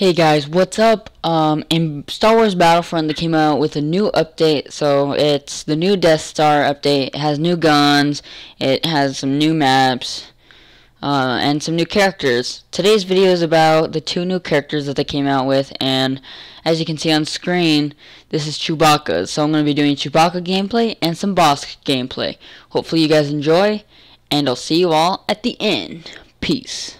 Hey guys, what's up? Um, in Star Wars Battlefront, they came out with a new update. So it's the new Death Star update. It has new guns. It has some new maps. Uh, and some new characters. Today's video is about the two new characters that they came out with. And as you can see on screen, this is Chewbacca. So I'm going to be doing Chewbacca gameplay and some Bossk gameplay. Hopefully you guys enjoy. And I'll see you all at the end. Peace.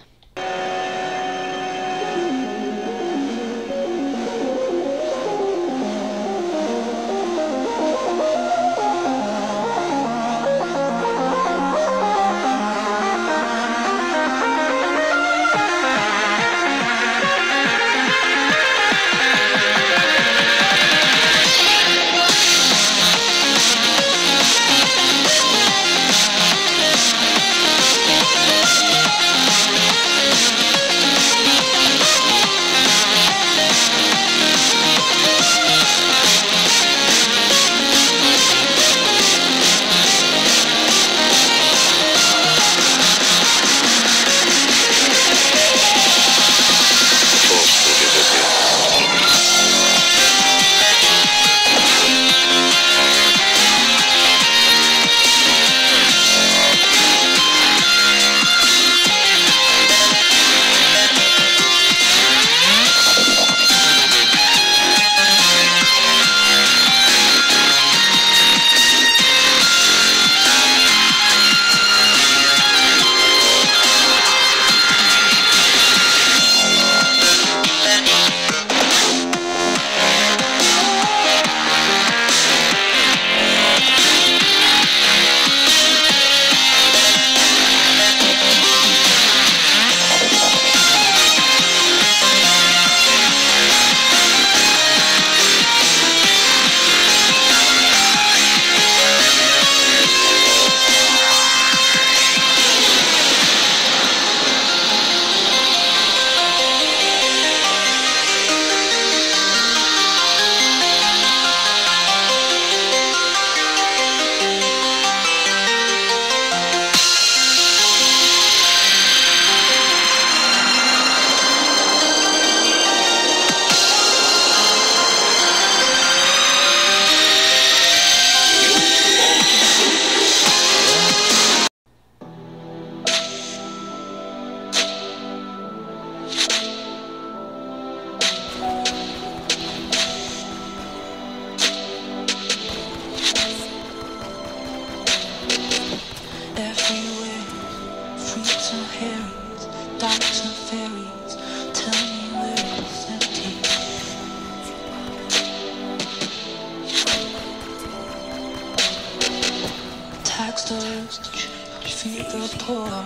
Feed the poor,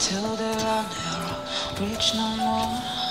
till there are narrow, Reach no more.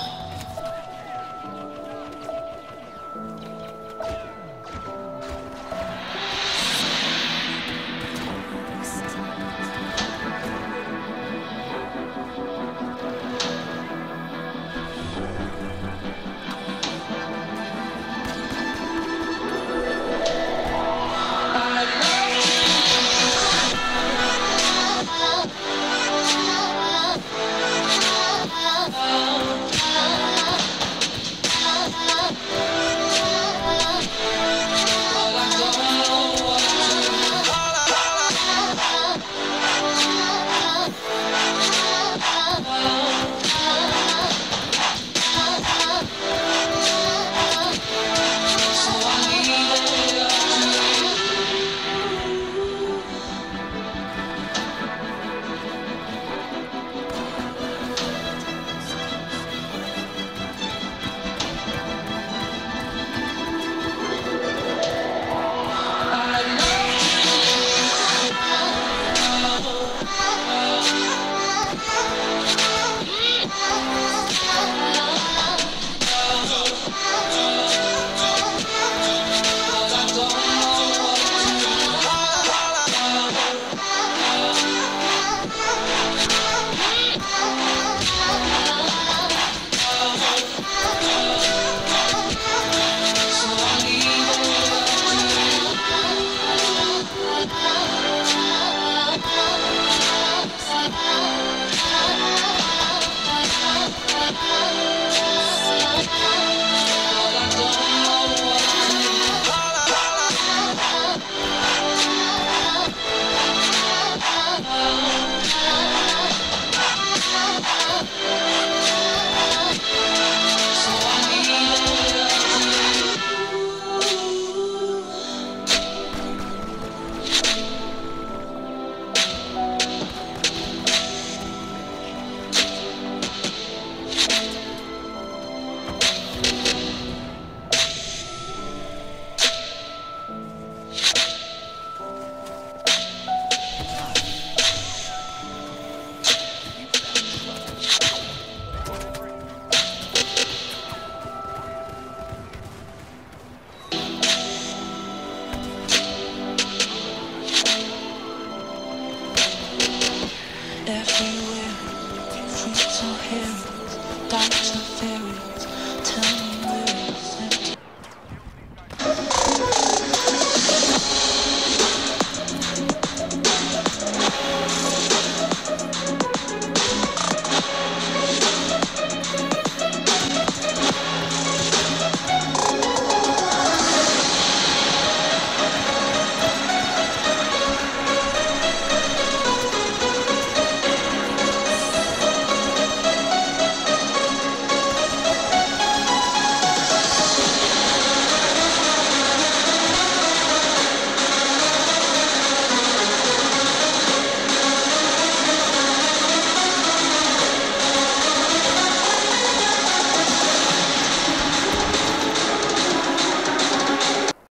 touch of fairy